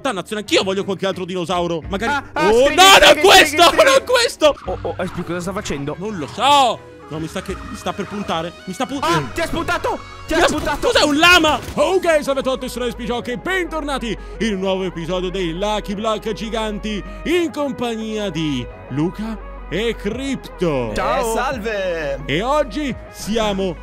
Dannazione, anch'io voglio qualche altro dinosauro. Magari. Ah, ah, oh, no, non questo! Non questo! Oh, oh, Espi, cosa sta facendo? Non lo so. No, mi sa che mi sta per puntare. Mi sta puntando. Ah, ti ha spuntato! Ti ha ha sp- spuntato! Cos'è un lama? Ok, salve a tutti, sono Espicioche e bentornati in un nuovo episodio dei Lucky Block Giganti in compagnia di Luca e Crypto. Ciao. Eh, salve! E oggi siamo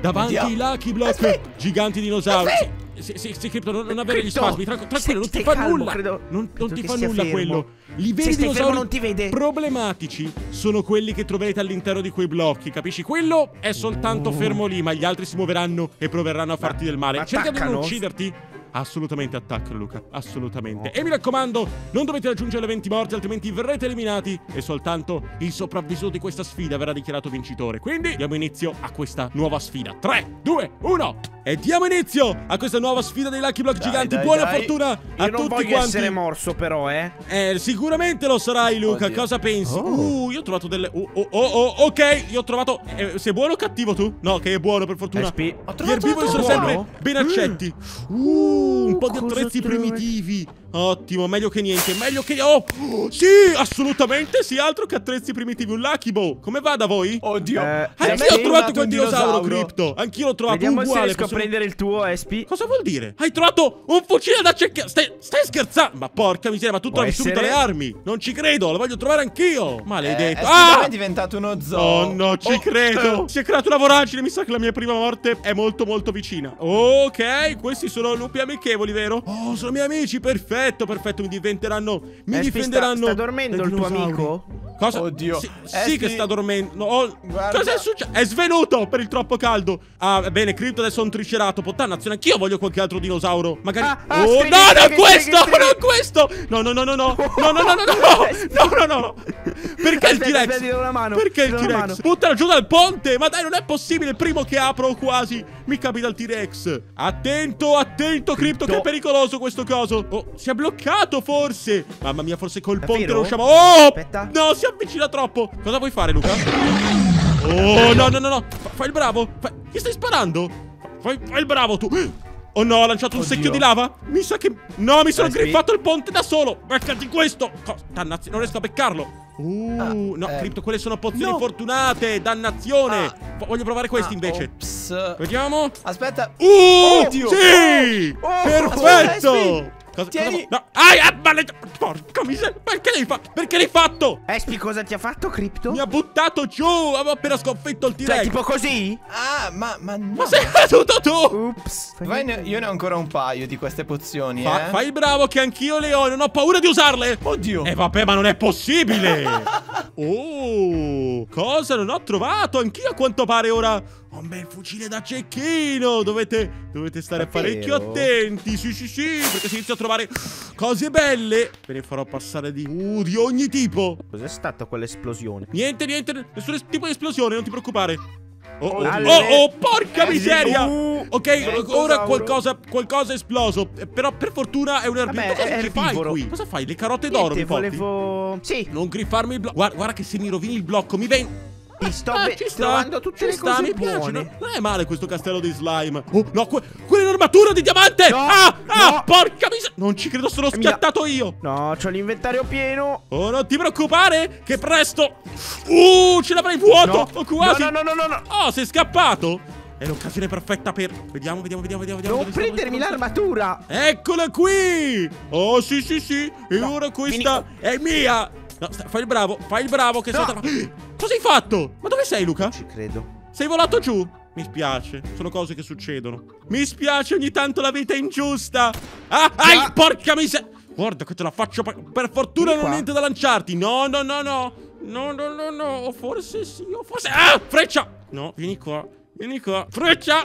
davanti Oddio. ai Lucky Block Aspetta. Giganti dinosauri. Aspetta. Sì, sì, sì, Crypto, non, non avere gli Crypto, spasmi, tranqu- tranquillo, non ti fa calmo, nulla. credo- non, non ti fa nulla fermo. quello. Li Se veri stai fermo non ti vede. problematici sono quelli che troverete all'interno di quei blocchi, capisci? Quello è soltanto fermo lì, ma gli altri si muoveranno e proveranno a farti del male. ma Cerca di non ucciderti. Assolutamente attaccano, Luca. Assolutamente. E mi raccomando, non dovete raggiungere le 20 morti, altrimenti verrete eliminati. E soltanto il sopravvissuto di questa sfida verrà dichiarato vincitore. Quindi diamo inizio a questa nuova sfida. 3, 2, 1. E diamo inizio a questa nuova sfida dei Lucky Block Dai, giganti. dai, Buona dai. fortuna a Io non tutti voglio quanti. essere morso, però, eh. Eh, sicuramente lo sarai, Luca. Oddio. Cosa pensi? Oh. Uh, io ho trovato delle. Oh, oh, oh, oh, ok, io ho trovato. eh, sei buono o cattivo tu? No, che è buono, per fortuna. Espi. Ho Gli trovato erbivori sono buono? sempre ben accetti. Uh, un po' di attrezzi primitivi. Ottimo, meglio che niente. Meglio che. Oh, sì, assolutamente sì. Altro che attrezzi primitivi. Un Lucky Bow. Come va da voi? Oddio! Eh, Anch'io ho messo trovato quel dinosauro, dinosauro. Crypto. Anch'io l'ho trovato Vediamo se uguale. riesco a possiamo- prendere il tuo, Espi. Cosa vuol dire? Hai trovato un fucile da cecchiere? Stai, stai scherzando? Ma porca miseria, ma tu Può trovi subito essere? le armi. Non ci credo, lo voglio trovare anch'io. Eh, Maledetto. è ah! è diventato uno zoo. Oh no, ci Oh, credo! eh. Si è creata una voragine, mi sa che la mia prima morte è molto molto vicina. Ok, questi sono lupi amichevoli, vero? Oh, sono miei amici, perfetto, perfetto, mi diventeranno... Mi Espi, difenderanno... sta, sta dormendo il tuo amico? Cosa? Oddio. Sì, sì che sta dormendo. No, oh, Guarda. Cos'è successo? È svenuto per il troppo caldo. Ah, bene, Crypto adesso è un triceratopo. Dannazione, anch'io voglio qualche altro dinosauro. Magari. Ah, ah, oh, streghe, no, non questo! streghe, Non questo! No, no, no, no, no. No, no, no, no, no. No, no, no. Perché il T-Rex? Perché il T-Rex? Buttalo giù dal ponte. Ma dai, non è possibile. Il primo che apro quasi. Mi capita il T-Rex. Attento, attento, Crypto, che è pericoloso questo coso. Oh, si è bloccato forse. Mamma mia, forse col ponte Davvero? non riusciamo. Oh! Aspetta. No, si avvicina troppo. Cosa vuoi fare, Luca? Oh, no, no, no, no. Fa- fai il bravo. Fa- Chi stai sparando? Fai, fai il bravo tu. Oh no, ha lanciato un Oddio. secchio di lava. Mi sa che. No, mi sono Dai, griffato il ponte da solo. Beccati questo. Dannazione, non riesco a beccarlo. Uh, Ah, no, eh. Crypto, quelle sono pozioni No. fortunate. Dannazione. Ah. Vo- Voglio provare questi Ah, invece. Ops. Vediamo. Aspetta. Uh, Oddio. sì! Oh, Perfetto! aspetta, Cosa, Tieni. cosa- No, ai, ah, maledetto! Porca miseria! Perché l'hai fatto? Perché l'hai fatto? Espi, cosa ti ha fatto, Crypto? Mi ha buttato giù! Avevo appena sconfitto il Cioè, T-Rex! tipo così? Ah, ma, ma no. Ma sei caduto tu! Ups. Vai, ne- io ne ho ancora un paio di queste pozioni, Fa- eh. fai il bravo che anch'io le ho, non ho paura di usarle! Oddio. E vabbè, ma non è possibile! oh, cosa non ho trovato? Anch'io a quanto pare ora ho un bel fucile da cecchino! Dovete, dovete stare Davvero? parecchio attenti, sì sì sì, perché se inizio a trovare cose belle, ve ne farò passare di, uh, di ogni tipo! Cos'è stata quell'esplosione? Niente, niente, nessun es- tipo di esplosione, non ti preoccupare. Oh, oh, oh, oh, porca miseria! ok, ora qualcosa, qualcosa è esploso. eh, Però per fortuna è un erbivoro. Vabbè, Cosa ci fai erbivoro. qui? Cosa fai? Le carote d'oro mi porti? volevo... Sì, Non griffarmi il blocco. Guarda, guarda che se mi rovini il blocco, mi ven... ti sto Ah, ci sta, trovando tutte ci le sta, cose mi piace. buone. No- non è male questo castello di slime. Oh, no, que- quell'armatura di diamante! No, ah, ah, no. porca miseria! Non ci credo, sono Mia- schiattato io. No, c'ho l'inventario pieno. Oh, non ti preoccupare, che presto. Uh, ce l'avrei vuoto. No. Oh, quasi. No, no, no, no, no. Oh, sei scappato? È l'occasione perfetta per... Vediamo, vediamo, vediamo, vediamo. sta, prendermi l'armatura. Eccola qui! Oh, sì, sì, sì. E No, ora questa vieni è mia. No, sta- fai il bravo, fai il bravo che No. sei... Cosa hai fatto? Ma dove sei, Luca? Ci credo. Sei volato giù? Mi spiace, sono cose che succedono. Mi spiace, ogni tanto la vita è ingiusta. Ah, ai, Ah. porca miseria. Guarda che te la faccio. Per fortuna non ho niente da lanciarti. No, no, no, no. No, no, no, no. O forse sì, o forse. Ah, freccia. No, vieni qua. Vieni qua. Freccia.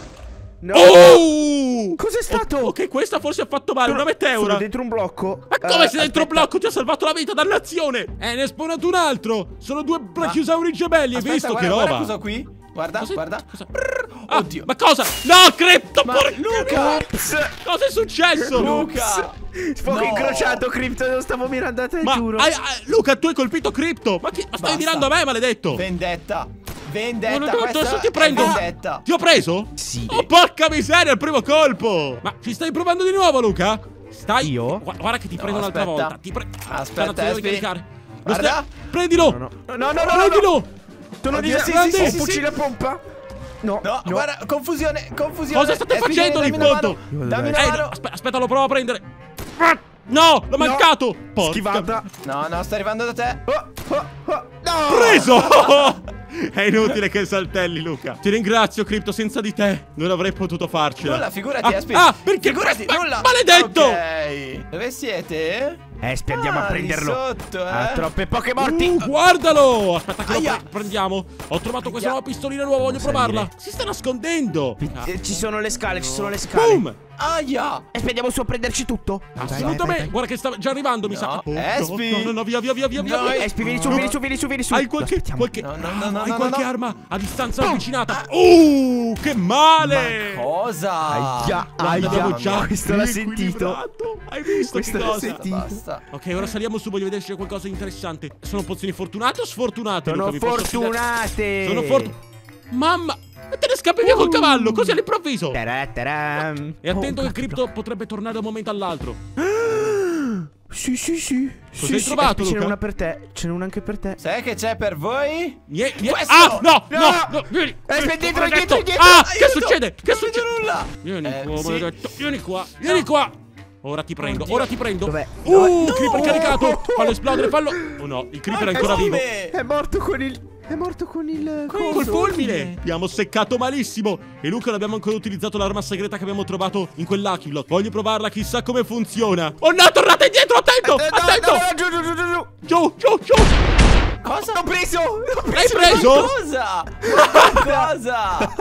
No. Oh! Cos'è stato? Ok, questa forse ha fatto male. Una Sono meteora. dentro un blocco. Ma come Eh, sei dentro aspetta. un blocco? Ti ha salvato la vita, dannazione! Eh, ne è spawnato un altro! Sono due brachiosauri gemelli, hai visto guarda, che guarda roba? cosa qui. Guarda, Cosa- guarda. cosa- Ah, Oddio. Ma cosa? No, Crypto, Ma porca Luca! Cosa è successo? Luca! Fuoco No. incrociato, Crypto, non stavo mirando a te, Ma giuro. hai- hai- Luca, tu hai colpito Crypto! Ma, chi, ma stai Basta. mirando a me, maledetto? Vendetta. Vendetta. No, no, no, questa adesso ti prendo. Vendetta. Ti ho preso? Sì. Oh, porca miseria, il primo colpo! Ma ci stai provando di nuovo, Luca? Stai. Io? Gu- Guarda che ti No, prendo un'altra aspetta. volta. Ti pre- Aspetta, ricaricare. Lo Guarda. stai- Prendilo! No, no, no, no, no, no, no. Prendilo! Tu non Oddio, dici sì, sì, Ho sì, sì, fucile sì. a pompa? No, No, no. guarda, confusione, confusione. Cosa state Espi, facendo fondo? mano, Dammi una Eh, mano. no, aspe- aspetta, lo provo a prendere. No, l'ho mancato! Porca- Schivata. No, no, sto arrivando da te. Oh, oh, oh. No! Preso! È inutile che saltelli, Luca. Ti ringrazio, Crypto. Senza di te non avrei potuto farcela. Nulla, figurati, ah, Espi. Ah, perché? Figurati, Ma- nulla. Maledetto! Ok. Dove siete? Espi, andiamo Ah, a prenderlo. sotto, eh. Ha troppe poche morti. Uh, guardalo! Aspetta che lo Aia. pre- prendiamo. Ho trovato questa Aia. nuova pistolina nuova, voglio Salire. provarla. Si sta nascondendo. Ah, Eh, Ci sono le scale, ci sono le scale. Boom! Aia. Espi, andiamo su a prenderci tutto. Assolutamente. Guarda che sta già arrivando, mi sa. Oh, Espi. No, no, no, via, via, via, via, via. No, via. Espi, vieni su, vieni su, vieni su, vieni su. Hai qualche, qualche, No, no, no, no, hai no, qualche no. arma a distanza avvicinata? Uh, che male! Ma cosa? Aia, aia. abbiamo già Questo l'ha sentito. Hai visto Questo che cosa? sentito. Basta. Ok, ora saliamo su, voglio vedere se c'è qualcosa di interessante. Sono pozioni fortunate o sfortunate? Sono fortunate. Sono fortunate. Mamma, ma te ne scappi via col cavallo, così all'improvviso. E attento Oh, che Crypto potrebbe tornare da un momento all'altro. Sì, sì, sì. Cosa sì, trovato, Espi, Ce n'è una per te. Ce n'è una anche per te. Sai che c'è per voi? Nie- nie- Questo! Ah, no, no, No! no, vieni. Eh, vieni, dietro, dietro, dietro. Ah, che succede? Che succede? nulla. Vieni Eh, qua, sì. maledetto. Vieni qua, vieni qua. Ora ti prendo, Oddio. ora ti prendo. Dov'è? Uh, No. creeper caricato. Fallo esplodere, fallo. Oh no, il creeper è ancora vivo. È morto con il. È morto con il. Col Col fulmine Abbiamo seccato malissimo E Luca non abbiamo ancora utilizzato l'arma segreta che abbiamo trovato in quell'Lucky Block Voglio provarla, chissà come funziona Oh no, tornate indietro, attento, Eh, no, attento no, no, giù, giù, giù, giù, giù. Giù, giù, giù Cosa? L'ho preso! L'ho L'hai preso! preso? Cosa? Ma cosa?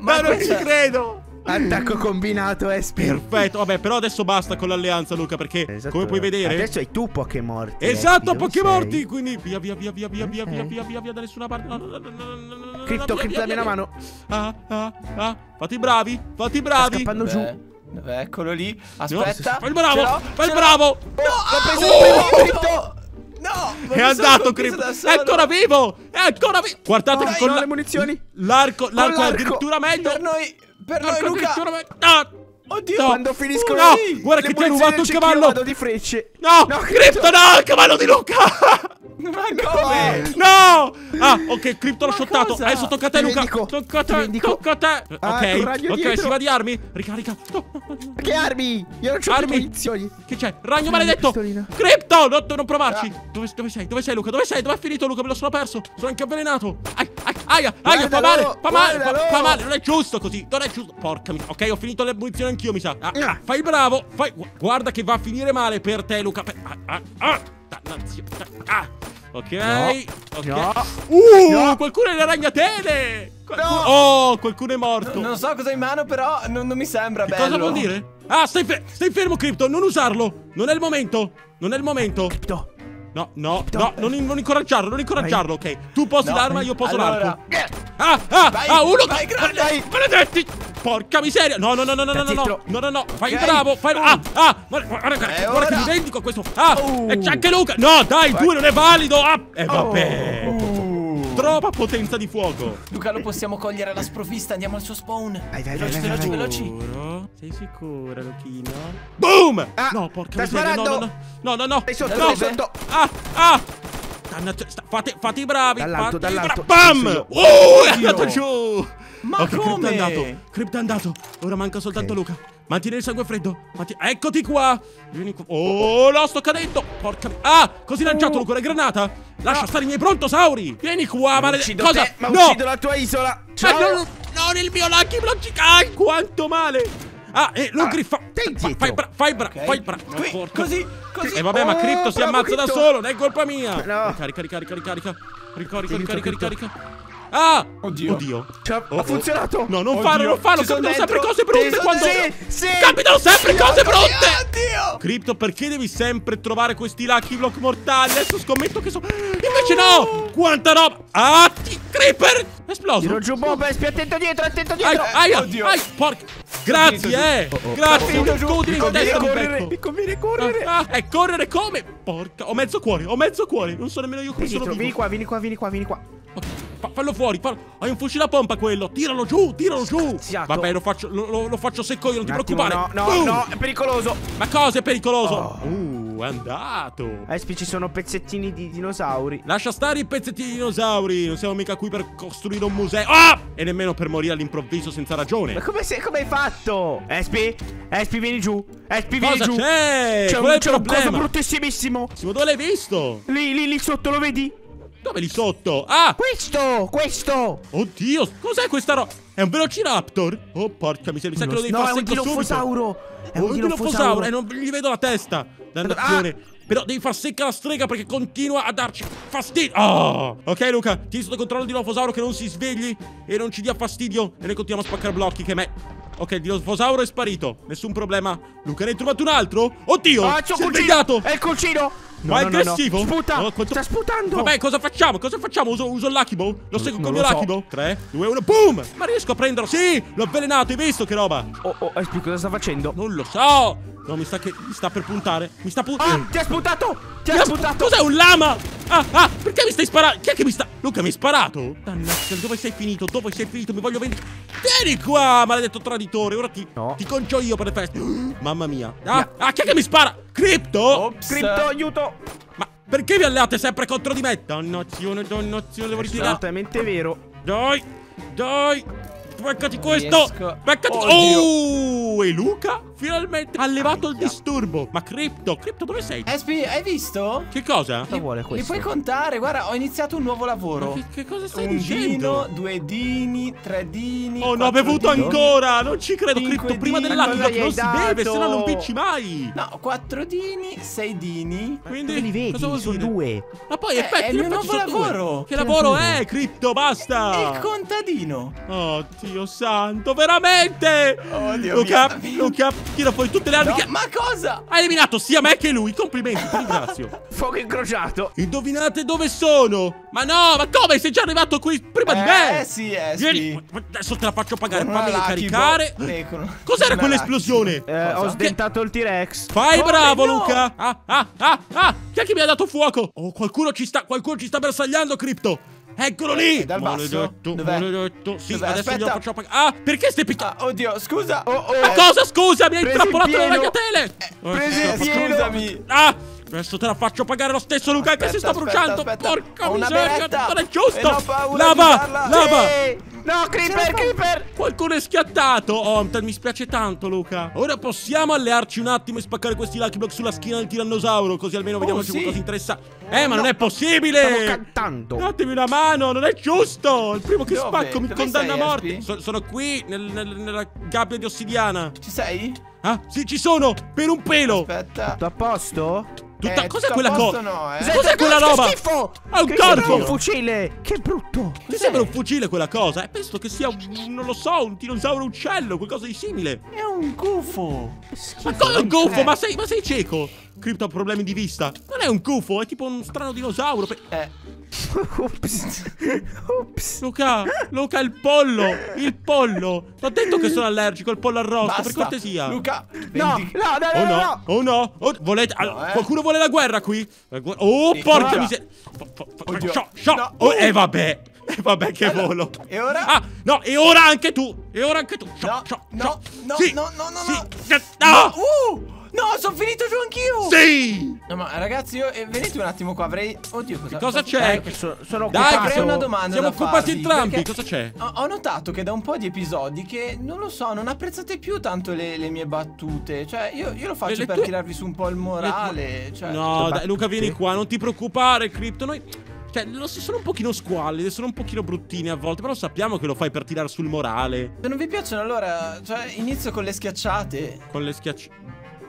Ma non ci credo Attacco combinato, Espi. Perfetto, vabbè, però adesso basta con l'alleanza, Luca, perché Esatto. come puoi vedere... Adesso hai tu poche morti. Esatto, pochi dove morti, quindi via, via, via, via, via, via, Ok. via, via, via, via, da nessuna parte. No, no, no, no, Crypto, via, dammi una mano. Ah, ah, ah, fatti bravi, fatti Sta bravi. scappando giù. Eccolo lì. Aspetta. fai il bravo, fai il bravo. No, l'ho preso oh, io, no, Crypto. No, È andato, Crypto. È ancora vivo. È ancora vivo. Guardate Dai, che con no, la- le munizioni. L'arco, l'arco è l'arco. addirittura meglio. Per noi, per noi Luca. Ah, Oddio. No. Quando finiscono No, lì, guarda che ti ha rubato il cavallo. vado di frecce. No, No, Crypto, no, il cavallo di Luca. Ma come? No! Ah, ok, Crypto l'ho shottato. Adesso tocca a te, Luca. vendico, Tocca a te. Tocca a te. Ah, ok, ok, si va di armi. Ricarica. No, no, no, no. Che armi? Io non c'ho Armi. munizioni. Che c'è? Ragno maledetto! Crypto! Non, non provarci! Ah. Dove, dove sei? Dove sei, Luca? Dove sei? Dove è finito, Luca? Me lo sono perso! Sono anche avvelenato! Ai, ai, aia, aia, fa male! Fa male! Fa, male! Non è giusto così! Non è giusto! Porca miseria! Ok, ho finito le munizioni anch'io, mi sa! Ah, Ah. fai bravo! Fai... gu- Guarda che va a finire male per te, Luca! Ah, ah, ah! Dannazio- Ah! Ok, ok. No. Uh, No. qualcuno è le ragnatele! Qualcuno- No. Oh, qualcuno è morto! Non so cosa ho in mano, però non, non mi sembra Che bello. cosa vuol dire? Ah, stai, fe- stai fermo, Crypto, non usarlo! Non è il momento! Non è il momento! Crypto. No, no, no, non, non incoraggiarlo, non incoraggiarlo, ok? Tu posi No, l'arma, io poso allora. l'arco. Ah, ah, Vai, ah, uno vai, grande. Male- Maledetti! Porca miseria! No, no, no, no, no, no, no, no, no, no, no, fai il Ok. bravo, fai Ah, ah, guarda, guarda, guarda, E guarda che mi vendico questo Ah, Oh. e c'è anche Luca No, dai. 2 non è valido Ah, e vabbè Uh. Troppa potenza di fuoco Luca, lo possiamo cogliere alla sprovvista. Andiamo al suo spawn. Vai, vai, veloci, vai, veloci, vai. veloci. Sicuro? Sei sicura, Luchino? Boom! Ah, no, porca miseria, no, no, no, no, no, no Sei sotto, no. sei sotto. Ah, ah! Sta- fate, fate i bravi! Dall'alto, fate dall'alto. bra- Bam! Oh, è Oddio. andato giù! Ma ok, Crypt come? è andato. Crypt è andato. Ora manca soltanto Ok. Luca. Mantieni il sangue freddo. Manti- Eccoti qua. Vieni qua. Oh, no, sto cadendo. Porca. Ah, così lanciato, Luca, la granata. Lascia stare i miei prontosauri. Vieni qua, maledetto. Cosa? te, ma no! uccido la tua isola. Eh, Ciao. no, no, non il mio Lucky Block. Ah, quanto male. Ah, e Lucri fa. stai fa- zitto. Fai bra, fai bra, Ok. fai bra. Qui, così, così. E vabbè, ma Oh, Crypto si bravo, ammazza da Crypto. solo, non è colpa mia. No. Ricarica, ricarica, ricarica. Ricarica, ricarica, ricarica. Ah! Oddio. Oddio. Ciao, Oh, ha oh. funzionato. No, non Oddio, farlo, non farlo. sono Capitano sempre cose brutte Ci sono quando. Sì, sì. Capitano sempre cose brutte. Oddio! Crypto, perché devi sempre trovare questi lucky block mortali? Adesso scommetto che so. Invece no! Quanta roba! Ah, ti- Creeper! Esploso! Tiro giù bomba, Espi, attento dietro, attento Ai, dietro. aia, oddio. ai, porca. Grazie, eh! Grazie, giù. scudi in Conviene testa correre, becco. mi conviene correre. Ah, ah, e correre come? Porca, ho mezzo cuore, ho mezzo cuore. Non so nemmeno io come sono Dietro, vivo. vieni qua, vieni qua, vieni qua, vieni qua. Ok, fa- fallo fuori. fa- Hai un fucile a pompa quello. Tiralo giù, tiralo giù. Vabbè, lo faccio, lo, lo- faccio secco io, non ti preoccupare. No, no, Boom! no, è pericoloso. Ma cosa è pericoloso? Oh. Uh, è andato. Espi, ci sono pezzettini di dinosauri. Lascia stare i pezzettini di dinosauri. Non siamo mica qui per costruire un museo. Ah! E nemmeno per morire all'improvviso senza ragione. Ma come, sei, come hai fatto? Espi? Espi, vieni giù. Espi, vieni Cosa giù. c'è? Un, un problema? bruttissimissimo. Simo, dove l'hai visto? Lì, lì, lì sotto, lo vedi? Dove lì sotto? Ah! Questo, questo. Oddio, cos'è questa roba? È un velociraptor? Oh, porca miseria, mi sa che lo devi no, far è un secco subito. dilophosauro. È un un dilophosauro. dilophosauro, e non gli vedo la testa. Dannazione. Però devi far secca la strega perché continua a darci fastidio. Oh! Ok, Luca, tieni sotto controllo il dilophosauro che non si svegli e non ci dia fastidio. E noi continuiamo a spaccare blocchi che me. Ok, il dilophosauro è sparito. Nessun problema. Luca, ne hai trovato un altro? Oddio! Ah, si un è cucino. svegliato! È il cucino. No, Ma è no, no, no. aggressivo? Sputa. Oh, quanto- Sta sputando. Vabbè, cosa facciamo? Cosa facciamo? Uso, uso il Lucky? Lo seguo con il mio. Lucky Bow? 3, 2, 1, boom! Ma riesco a prenderlo? Sì! L'ho avvelenato, hai visto che roba? Oh, oh, Espi, cosa sta facendo? Non lo so! No, mi sta che. Mi sta per puntare. Mi sta puntando. Ah, ti ha sputato. Ti ha sputato. Cos'è un lama? Ah, ah, perché mi stai sparando? Chi è che mi sta. Luca, mi hai sparato? Dannazia, dove sei finito? Dove sei finito? Mi voglio vendere. Vieni qua, maledetto traditore. Ora ti, No. ti concio io per le feste. Mamma mia. Ah, ah, chi è che mi spara? Crypto? Ops. Cripto, aiuto. Ma perché vi alleate sempre contro di me? Dannazione, dannazione, devo ritirare. Assolutamente vero. Dai, dai. Beccati questo. Riesco. Beccati. Oddio. Oh, e Luca finalmente ha levato il disturbo. Ma Crypto, Crypto dove sei? Espi, hai visto? Che cosa? Cosa vuole Li questo? puoi contare? Guarda, ho iniziato un nuovo Ma lavoro. Che, che cosa stai Un dicendo? dino, due dini, tre dini. Oh no, ho bevuto dini. ancora! Non ci credo, Cinque Crypto, prima gli non si beve, dato? se no non vinci mai! No, quattro dini, sei dini. Quindi, li vedi? cosa Sono due. Ma poi, Eh, effetti, è il mio nuovo sono due. lavoro. Che Che lavoro lavoro? è, Crypto? Basta! Il contadino. Oh, Dio santo, veramente! Oddio Luca, mio. Luca, tira fuori tutte le armi No, che... ma cosa? Ha eliminato sia me che lui, complimenti, ti ringrazio. Fuoco incrociato. Indovinate dove sono? Ma no, ma come? Sei già arrivato qui prima di me? Eh sì, eh Vieni, sì. adesso te la faccio pagare, fammi caricare. Con- Cos'era quell'esplosione? Eh, ho sdentato il T-Rex. Fai Come bravo, no? Luca! Ah, ah, ah, ah! Chi è che mi ha dato fuoco? Oh, qualcuno ci sta, qualcuno ci sta bersagliando, Crypto! Eccolo lì! Eh, dal basso? Maledetto, Dov'è? maledetto. Sì, Dov'è? adesso glielo Aspetta. faccio pagare. Ah, perché stai piccando? Ah, oddio, scusa. Oh, oh. Ma cosa, scusa? Mi hai Preso intrappolato le ragnatele! preso Eh, il Eh, pieno. Scusami. Ah! Adesso te la faccio pagare lo stesso, Luca, anche se sta Aspetta, bruciando! aspetta, aspetta. Porca Ho miseria, non è giusto! Lava! Lava! Sì. No, Creeper, Creeper. Qualcuno è schiattato! Oh, mi spiace tanto, Luca. Ora possiamo allearci un attimo e spaccare questi Lucky Block sulla schiena del tirannosauro, così almeno vediamo se sì. qualcosa interessa. Eh, ma non è Stavo possibile! cantando. Datemi una mano, non è giusto! Il primo che Dove? spacco mi Dove condanna a sei, morte. Espi? So- sono qui, nel- nel- nella gabbia di ossidiana. Ci sei? Ah, sì, ci sono! Per un pelo! Aspetta. Tutto a posto? Tutta- Eh, cos'è a quella cosa? No, eh. Cos'è- quella Che roba? schifo! Ha un Che corpo! un fucile! Che brutto! Mi sembra un fucile quella cosa. E penso che sia, un, non lo so, un dinosauro uccello, qualcosa di simile. È un gufo. Ma come un gufo? Eh. Ma sei, ma sei cieco? Crypto ha problemi di vista. Non è un gufo, è tipo un strano dinosauro. Pe- Eh. Ops. Ops. Luca, Luca, il pollo, il pollo. T'ho detto che sono allergico al pollo arrosto, Basta. per cortesia. Luca, No, vendi- no, no, Oh no, no, no. oh no, oh, volete, No, eh. qualcuno vuole la guerra qui? La guerra- Oh, Sì, porca miseria. Sciò, sciò. No. Oh. E vabbè, e vabbè che volo. E ora? Ah, no, e ora anche tu, e ora anche tu. Sciò, No, sciò, no, sciò. no, Sì, no, no, no, sì. no. No, Uh! No, sono finito giù anch'io. sì. No, ma ragazzi, io eh, venite un attimo qua, avrei Oddio, cosa Cosa cosa- c'è? eh, Che so- sono Dai, occupato. Avrei una domanda Siamo da occupati farvi, entrambi, cosa c'è? Ho, ho notato che da un po' di episodi che, non lo so, non apprezzate più tanto le, le mie battute Cioè, io, io lo faccio Le- per tue- tirarvi su un po' il morale cioè, No, dai. Luca, vieni qua, non ti preoccupare, Crypto. Noi. Cioè, lo- sono un pochino squallidi, sono un pochino bruttini a volte, però sappiamo che lo fai per tirare sul morale. Se non vi piacciono allora, cioè, inizio con le schiacciate Con le schiacci.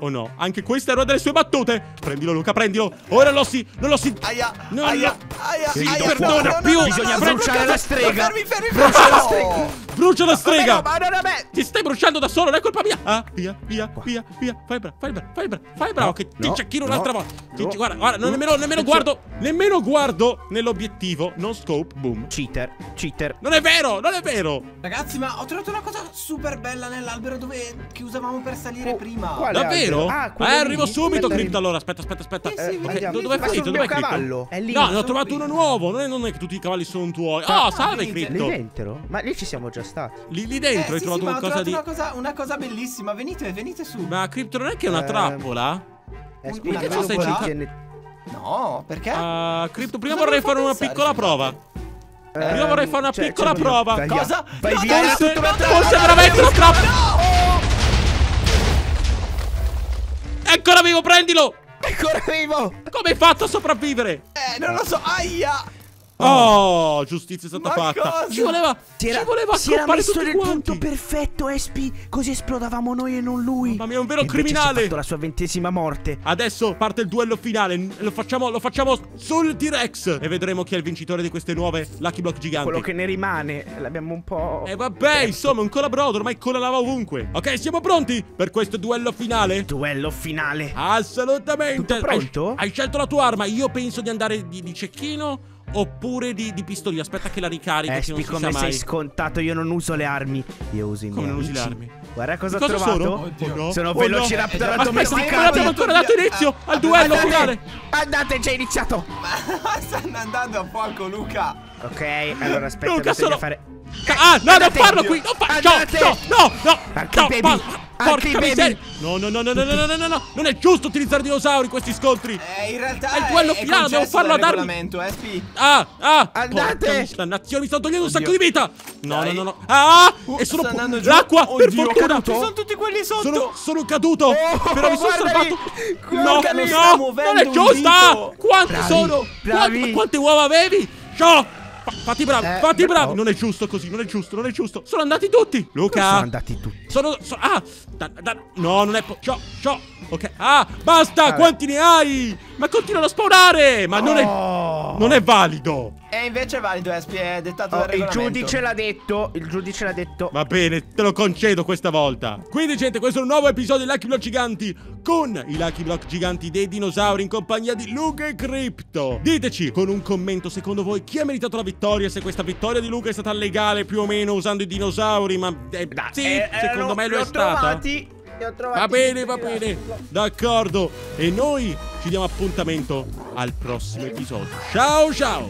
Oh no, anche questa era una delle sue battute. Prendilo, Luca, prendilo. Ora lo si. Non lo si. Aia, No, aia, no. aia, Sì, aia, perdona, più. Bisogna no, bruciare no, la strega. Fermi, fermi, Brucia la fermi strega. Brucia la strega! Ma non vabbè. Ti stai bruciando da solo, non è colpa mia! Ah, via, via, via, via. Fai bravo, fai bravo, fai bravo, fai bravo, che ti no, cecchino no, un'altra volta. Ti- no. guarda, guarda, non nemmeno, nemmeno guardo, nemmeno guardo nell'obiettivo. Non scope, boom. Cheater, cheater. Non è vero, non è vero! Ragazzi, ma ho trovato una cosa super bella nell'albero dove che usavamo per salire Oh, prima. Davvero? Ah, eh, arrivo subito. Crypto. Allora, aspetta, aspetta, aspetta. Eh sì, Ok, vediamo. do- dove è Ma finito? Dov'è cavallo. È lì. No, ne ho trovato uno nuovo. Non è, che tutti i cavalli sono tuoi. Ah, Oh, salve. Crypto. Ma lì ci siamo già stati. Lì, lì Eh, dentro hai sì, trovato sì, qualcosa trovato di. una cosa, una cosa bellissima. Venite, venite su. Ma Crypto non è che è una Eh, trappola? Eh, Un- vedo cosa chi tiene- No, perché? Ah, Crypto, prima Cosa vorrei fare una piccola prova. Prima vorrei fare una cioè, piccola c'è- prova. Vai. Cosa? Vai No, via. no, Forse, forse veramente una trappola. Ancora vivo, prendilo! Ancora vivo. Come hai fatto a sopravvivere? Eh, non lo so. Aia. Oh, giustizia è stata Ma fatta. cosa? Ci voleva, Si era, ci voleva si era messo nel quanti. punto perfetto, Espi. Così esplodavamo noi e non lui. Mamma mia, è un vero è criminale. fatto la sua ventesima morte. Adesso parte il duello finale. Lo facciamo, lo facciamo sul T-Rex. E vedremo chi è il vincitore di queste nuove Lucky Block giganti. Quello che ne rimane, l'abbiamo un po'. E vabbè, insomma, un colabrodo, ormai cola lava ovunque. Ok, siamo pronti per questo duello finale? Duello finale. Assolutamente. Tutto pronto? Hai, hai scelto la tua arma. Io penso di andare di, di cecchino oppure di, di pistolino. Aspetta che la ricarica, che non Espi, si come sei mai. scontato, io non uso le armi. Io uso i Come miei non usi le armi? Guarda cosa, Cosa ho trovato. sono? Oddio. Oh no. Sono Oh no. velociraptor Eh, addomesticati. non abbiamo ancora dato inizio al duello Andate, finale. Andate, è già iniziato. Stanno andando a fuoco, Luca. Ok, allora aspetta, Luca, sono- fare. Ah, no, non farlo qui! Non farlo! No, no, no! No, no, Porca miseria! No, no, no, no, no, no, no, no, Non è giusto utilizzare dinosauri in questi scontri! Eh, in realtà è il duello finale, devo farlo ad armi! Eh, ah, ah! Andate! Dannazione, mi sta togliendo un sacco di vita! No, no, no, no! Ah! e sono l'acqua, per fortuna! Ci sono tutti quelli sotto! Sono, caduto! Però mi sono salvato! No, no, no! Non è giusto! Ah. Quanti sono? Quante uova avevi? Ciao! Fa- fatti bravi, Eh, fatti bravo. bravi! Non è giusto così, non è giusto, non è giusto! Sono andati tutti! Luca! Sono andati tutti. Sono. so- ah! da- da- no, non è. Ciò, ciò. Ok. Ah, basta! Vabbè. Quanti ne hai? Ma continuano a spawnare! Ma non è. Non è valido! E invece è valido, Espi, è dettato Oh, il giudice l'ha detto. Il giudice l'ha detto. Va bene, te lo concedo questa volta. Quindi, gente, questo è un nuovo episodio di Lucky Block Giganti con i Lucky Block Giganti dei dinosauri in compagnia di Luca e Crypto. Diteci con un commento, secondo voi, chi ha meritato la vittoria? Se questa vittoria di Luca è stata legale più o meno usando i dinosauri, ma eh, sì, Eh, eh, secondo lo- me lo li è stata. Trovati Va bene, va bene. D'accordo. E noi ci diamo appuntamento al prossimo episodio. Ciao ciao.